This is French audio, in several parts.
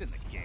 in the game.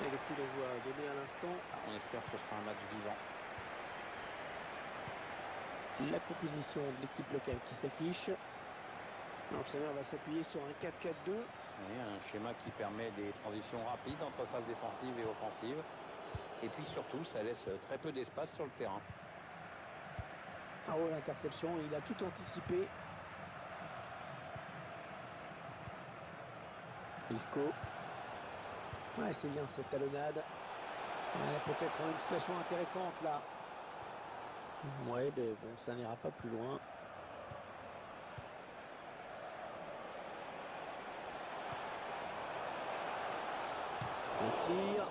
Et le coup d'envoi donné à l'instant. On espère que ce sera un match vivant. La composition de l'équipe locale qui s'affiche. L'entraîneur va s'appuyer sur un 4-4-2. Oui, un schéma qui permet des transitions rapides entre phase défensive et offensive. Et puis surtout, ça laisse très peu d'espace sur le terrain. Ah oh, l'interception, il a tout anticipé. Isco. Ouais, c'est bien cette talonnade. Peut-être une situation intéressante là. Ouais, mais bon, ça n'ira pas plus loin. Le tir.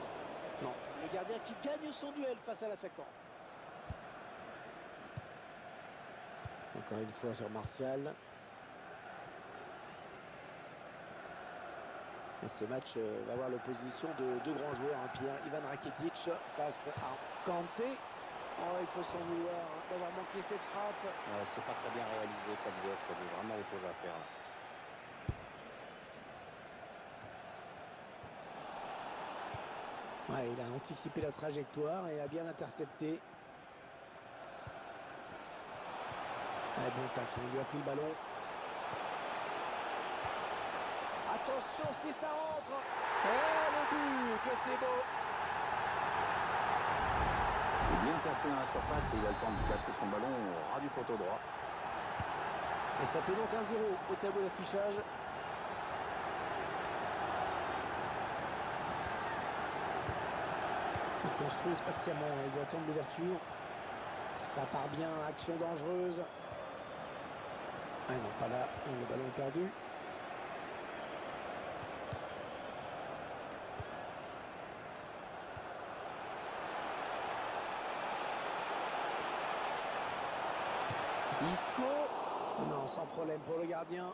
Non, le gardien qui gagne son duel face à l'attaquant. Encore une fois sur Martial. Et ce match euh, va avoir l'opposition de deux grands joueurs, hein, Pierre Ivan Rakitic face à Kanté. Oh, il peut s'en vouloir hein, d'avoir manqué cette frappe. Euh, c'est pas très bien réalisé comme geste, il y a vraiment autre chose à faire. là. Ouais, il a anticipé la trajectoire et a bien intercepté. Ouais, bon tacle, il lui a pris le ballon. Attention si ça rentre. Oh le but, que c'est beau. Il est bien placé dans la surface et il a le temps de placer son ballon au ras du poteau droit. Et ça fait donc 1-0 au tableau d'affichage. Ils construisent patiemment, ils attendent l'ouverture. Ça part bien, action dangereuse. Ah non, pas là, le ballon est perdu. Non, sans problème pour le gardien.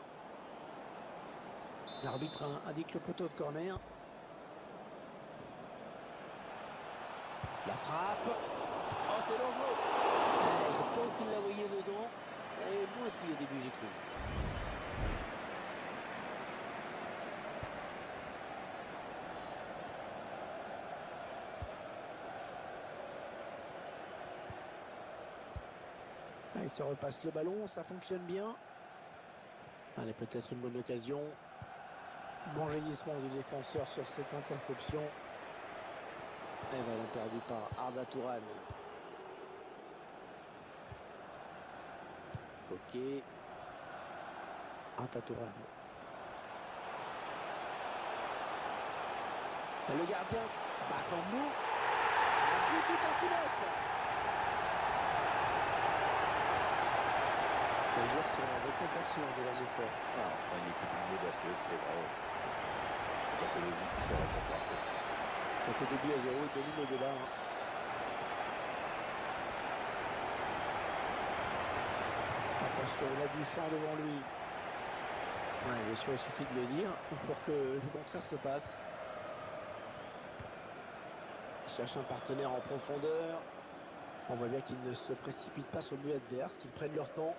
L'arbitre in- indique le poteau de corner. La frappe. Oh, c'est dangereux. Ouais, je pense qu'il l'a envoyé dedans. Et moi aussi, au début, j'ai cru. Il se repasse le ballon, ça fonctionne bien. Allez, peut-être une bonne occasion. Bon jaillissement du défenseur sur cette interception. Et ballon perdu par Arda Touran. Ok. Arda Touran. Et Le gardien, Bakambu, but tout en finesse. Les joueurs sont récompensés de leurs efforts. Ah, enfin, une équipe audacieux, c'est vrai. Tout à fait logique qu'ils soient récompensés. Ça fait 2 buts à 0, il domine au débat. hein. Attention, il a du champ devant lui. Ouais, bien sûr, il suffit de le dire pour que le contraire se passe. Il cherche un partenaire en profondeur. On voit bien qu'ils ne se précipitent pas sur le but adverse, qu'ils prennent leur temps.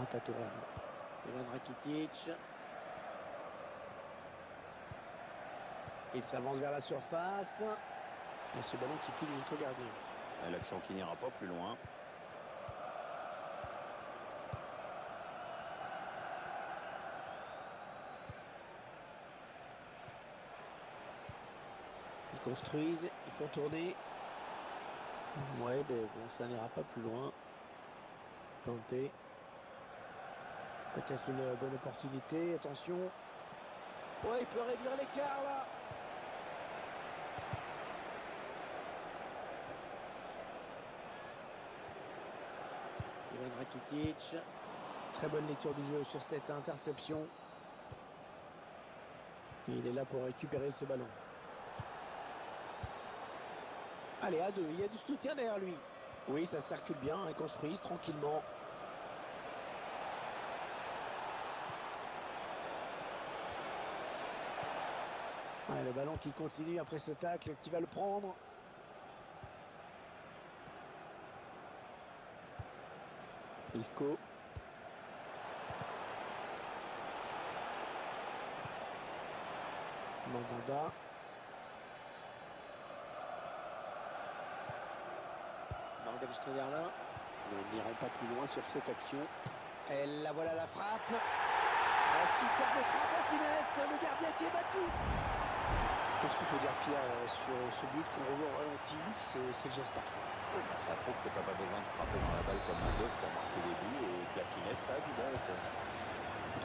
Ivan Rakitic. Il s'avance vers la surface. Et ce ballon qui file jusqu'au gardien. Et L'action qui n'ira pas plus loin. Ils construisent, ils font tourner. Ouais, ben bon, ça n'ira pas plus loin. Kanté. Peut-être une bonne opportunité, attention. Ouais, il peut réduire l'écart là. Ivan Rakitic. Très bonne lecture du jeu sur cette interception. Il est là pour récupérer ce ballon. Allez, à deux, il y a du soutien derrière lui. Oui, ça circule bien, ils construisent tranquillement. Ouais, le ballon qui continue après ce tacle, qui va le prendre. Isco. Mandanda. Morgan Schneiderlin ne n'iront pas plus loin sur cette action. Et la voilà la frappe. La superbe frappe en finesse. Le gardien qui est battu. Qu'est-ce qu'on peut dire Pierre euh, sur ce but qu'on revoit au ralenti C'est le geste parfait. Oh, bah, ça prouve que tu n'as pas besoin de frapper dans la balle comme un bœuf pour marquer des buts et que la finesse, ça a du bon au fond.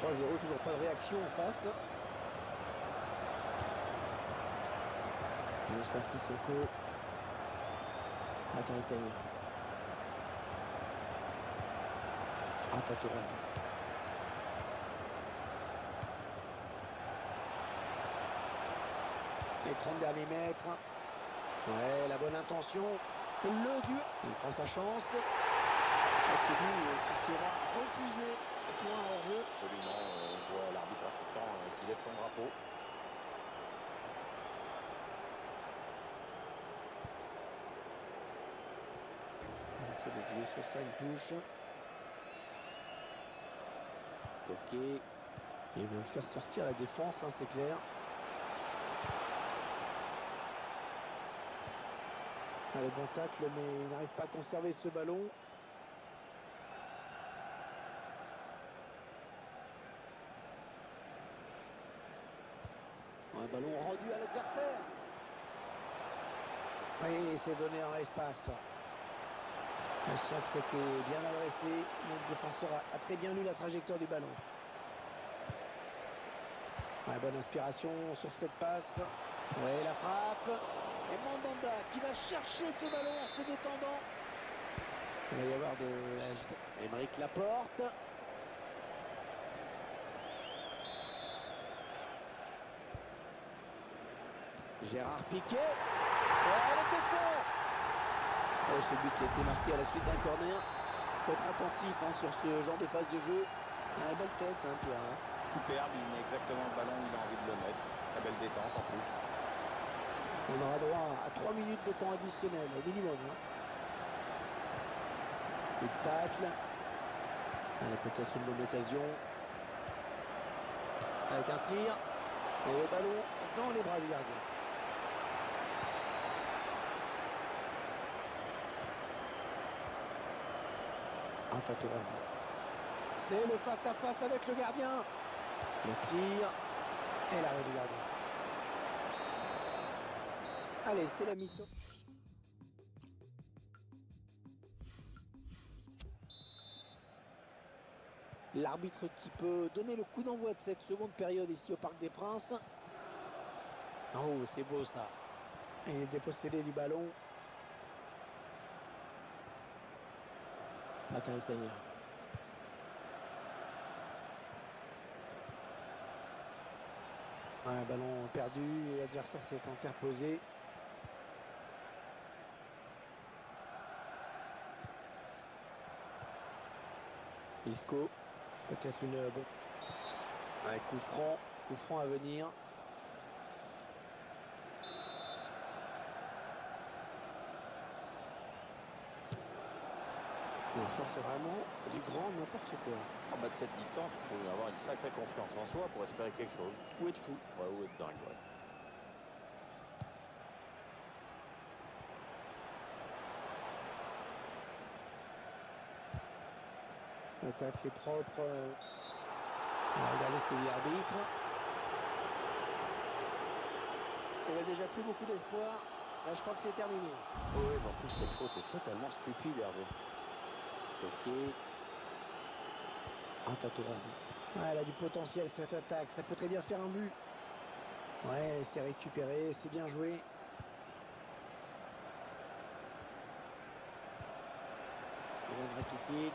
3-0, toujours pas de réaction en face. Moussa Sissoko. Bakary Samir. Ata Les 30 derniers mètres. Ouais, la bonne intention. Le dur. Il prend sa chance. Et ce but euh, qui sera refusé. Point hors jeu. Absolument, on voit l'arbitre assistant euh, qui lève son drapeau. De dévier, ce sera une touche. Ok. Ils vont faire sortir la défense, hein, c'est clair. Allez, bon tacle, mais il n'arrive pas à conserver ce ballon. Un ballon rendu à l'adversaire. Oui, c'est donné en l'espace. Le centre était bien adressé, mais le défenseur a, a très bien lu la trajectoire du ballon. Ouais, bonne inspiration sur cette passe. Ouais, la frappe. Et Mandanda qui va chercher ce ballon en se détendant. Il va y avoir de l'agitation. Émeric Laporte. Gérard Piquet. Et elle fond. Ouais, ce but qui a été marqué à la suite d'un corner. faut être attentif hein, sur ce genre de phase de jeu. Ah, belle tête, hein, Pierre. hein. Superbe, il met exactement le ballon où il a envie de le mettre. Très belle détente en plus. On aura droit à 3 minutes de temps additionnel, au minimum. Hein. De tacle. Elle a peut-être une bonne occasion. Avec un tir. Et le ballon dans les bras du gardien. Un Touraine. C'est le face-à-face avec le gardien. Le tir et l'arrêt du gardien. Allez, c'est la mi-temps. L'arbitre qui peut donner le coup d'envoi de cette seconde période ici au Parc des Princes. Oh, c'est beau ça. Il est dépossédé du ballon. Bakary Sagna. Ouais, ballon perdu, l'adversaire s'est interposé. Isco, peut-être une bonne. Ouais, coup franc, coup franc à venir. Non, ça c'est vraiment du grand n'importe quoi. En bas de cette distance, il faut avoir une sacrée confiance en soi pour espérer quelque chose. Ou être fou. Ouais, ou être dingue, ouais. Tacle est propre. euh. On va regarder ce que dit l'arbitre. Il n'y a déjà plus beaucoup d'espoir. Là, je crois que c'est terminé. Oh, mais en plus, cette faute est totalement stupide, Hervé. Ok. Un. Ouais, elle a du potentiel cette attaque. Ça peut très bien faire un but. Ouais, c'est récupéré, c'est bien joué. Ivan Rakitic.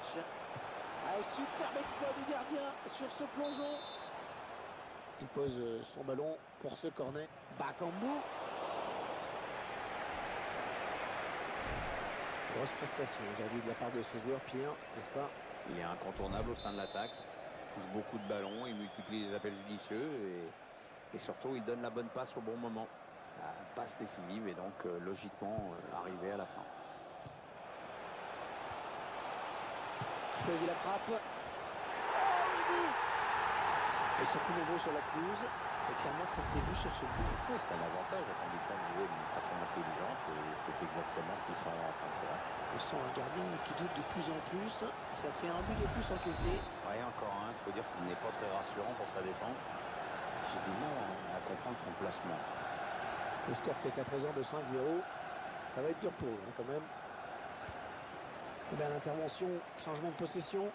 Ah, superbe exploit du gardien sur ce plongeon. Il pose euh, son ballon pour ce cornet. Bakambu. Grosse prestation aujourd'hui de la part de ce joueur, Pierre, n'est-ce pas? Il est incontournable au sein de l'attaque. Touche beaucoup de ballons, il multiplie les appels judicieux et, et surtout il donne la bonne passe au bon moment. La passe décisive et donc euh, logiquement euh, arrivé à la fin. Choisit la frappe. Oh, Ils sont plus nombreux sur la pelouse. Et clairement, ça s'est vu sur ce but. Oui, c'est un avantage à condition de jouer d'une façon intelligente et c'est exactement ce qu'ils sont en train de faire. On sent un gardien qui doute de plus en plus. Ça fait un but de plus encaissé. Ouais, encore un, il faut dire qu'il n'est pas très rassurant pour sa défense. J'ai du mal à, à comprendre son placement. Le score qui est à présent de 5-0. Ça va être dur pour eux, hein, quand même. Et bien, l'intervention, changement de possession.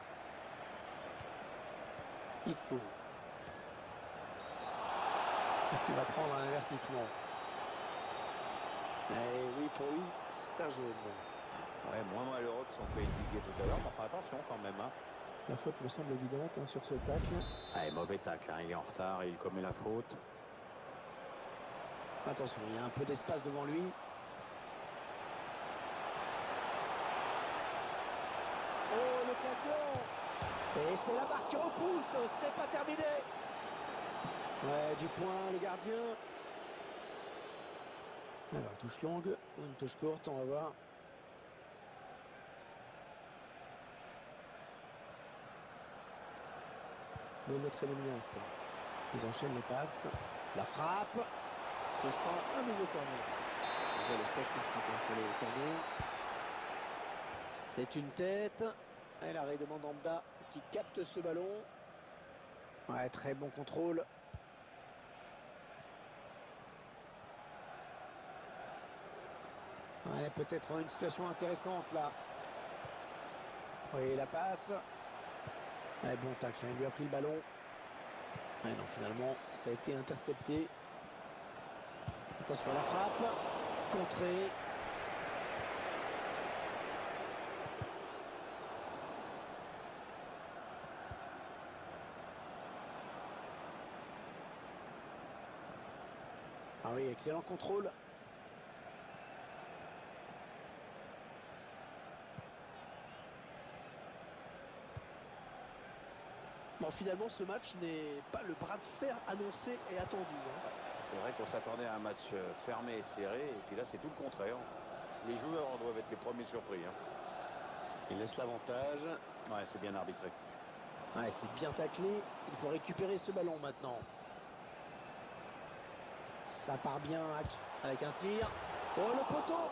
Isco. Est-ce qu'il va prendre un avertissement? Eh oui, pour lui, c'est un jaune. Ouais, moins malheureux que son coéquipier tout à l'heure, mais enfin attention quand même. Hein. La faute me semble évidente hein, sur ce tacle. Allez, mauvais tacle, hein, il est en retard et il commet la faute. Attention, il y a un peu d'espace devant lui. Oh, Et c'est la barre qui repousse, ce n'est pas terminé Ouais, du point, le gardien. Alors, touche longue ou une touche courte, on va voir. Bruno Tremenias. Ils enchaînent les passes. La frappe. Ce sera un nouveau corner. On voit les statistiques hein, sur les corners. C'est une tête. Et l'arrêt de Mandanda qui capte ce ballon. Ouais, très bon contrôle. Ouais, peut-être une situation intéressante là. Oui, la passe. Ouais, bon tacle, hein, il lui a pris le ballon. Ouais, non, finalement, ça a été intercepté. Attention à la frappe. Contrée. Oui, excellent contrôle. Bon, finalement, ce match n'est pas le bras de fer annoncé et attendu. hein. C'est vrai qu'on s'attendait à un match euh, fermé et serré, et puis là c'est tout le contraire. Les joueurs doivent être les premiers surpris. hein. Il laisse l'avantage. Ouais, c'est bien arbitré. Ouais, c'est bien taclé. Il faut récupérer ce ballon maintenant. Ça part bien avec- un tir. Oh, le poteau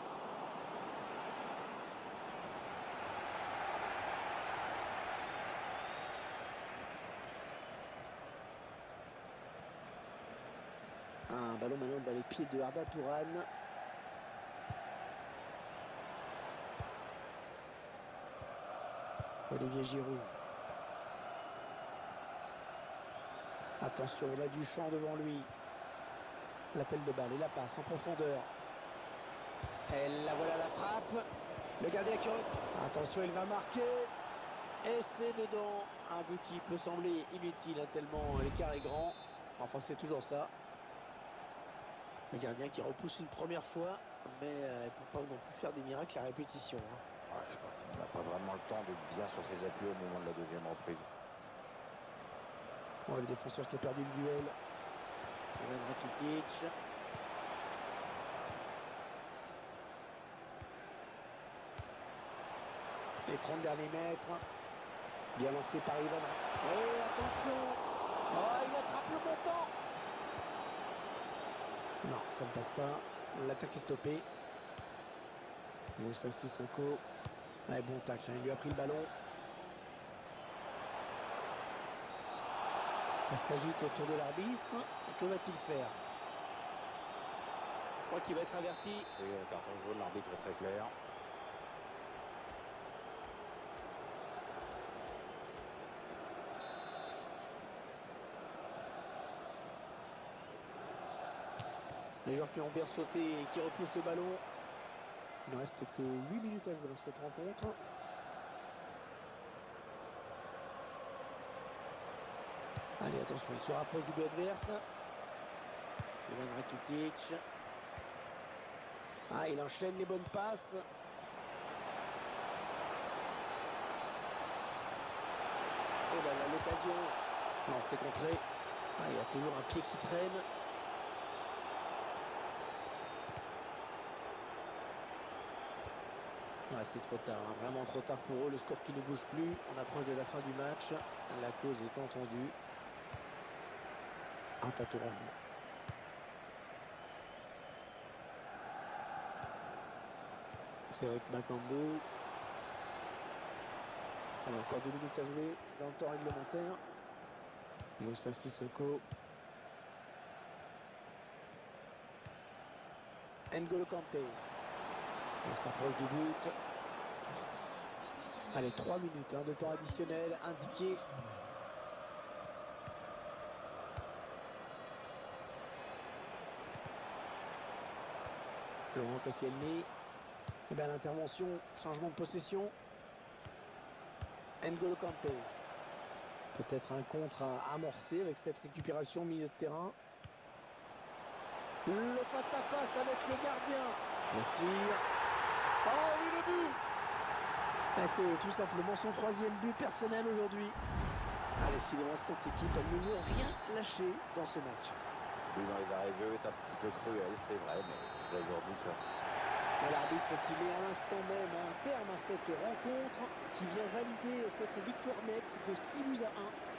Un ballon maintenant dans les pieds de Arda Touran. Olivier Giroud. Attention, il a du champ devant lui. L'appel de balle et la passe en profondeur. Elle la voilà la frappe. Le gardien qui... Attention, il va marquer. Et c'est dedans. Un but qui peut sembler inutile, hein, tellement l'écart est grand. Enfin, c'est toujours ça. Le gardien qui repousse une première fois, mais euh, il ne peut pas non plus faire des miracles à répétition. hein. Ouais, je crois qu'il n'a pas vraiment le temps d'être bien sur ses appuis au moment de la deuxième reprise. Ouais, le défenseur qui a perdu le duel. Ivan Rakitic. Les 30 derniers mètres. Bien lancé par Ivan. Oh, attention Oh, il attrape le montant Non, ça ne passe pas. L'attaque est stoppée. Moussa Sissoko. Ouais, bon tacle, hein, il lui a pris le ballon. Ça s'agite autour de l'arbitre. Que va-t-il faire Je crois qu'il va être averti. Oui, le carton jaune, l'arbitre est très clair. Les joueurs qui ont bien sauté et qui repoussent le ballon. Il ne reste que 8 minutes à jouer dans cette rencontre. Attention, il se rapproche du but adverse. Ivan. Ah, il enchaîne les bonnes passes. Oh là l'occasion. Non, c'est contré. Ah, il y a toujours un pied qui traîne. Ouais, c'est trop tard, hein, vraiment trop tard pour eux. Le score qui ne bouge plus. On approche de la fin du match. La cause est entendue. Tatouran. C'est avec Makambo. Allez, encore deux minutes à jouer dans le temps réglementaire. Moussa Sissoko. N'Golo Kanté. On s'approche du but. Allez, 3 minutes hein, de temps additionnel indiqué. Laurent Koscielny. Et bien l'intervention, changement de possession. N'Golo Kanté. Peut-être un contre à amorcer avec cette récupération milieu de terrain. Le face-à-face avec le gardien. Le tir. Oh oui, le but Et C'est tout simplement son troisième but personnel aujourd'hui. Allez, décidément, cette équipe, elle ne veut rien lâcher dans ce match. Lui, dans les arrêts de jeu, est un petit peu cruel, c'est vrai, mais aujourd'hui, ça. L'arbitre qui met à l'instant même un terme à cette rencontre, qui vient valider cette victoire nette de 6 buts à 1